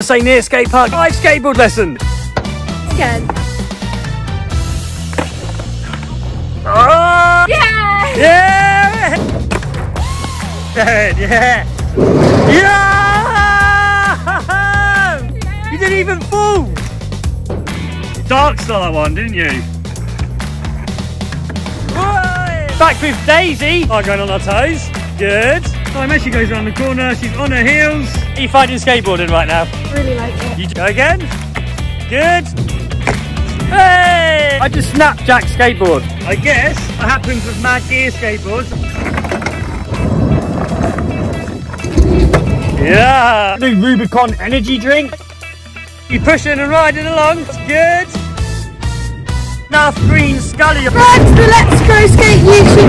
Say near skate park. Five skateboard lesson. Again. Oh, Yeah! yeah. Good, yeah. Yeah. You didn't even fall. Dark Star one, didn't you? Backflip Daisy. Are going on our toes. Good. Time as she goes around the corner, she's on her heels. Are you finding skateboarding right now? Really like it. You go again. Good. Hey! I just snapped Jack's skateboard. I guess that happens with Madd Gear skateboards. Yeah. New Rubicon energy drink. You pushing and riding along. That's good. Enough green scully. Subscribe to the Let's Go Skate YouTube channel now!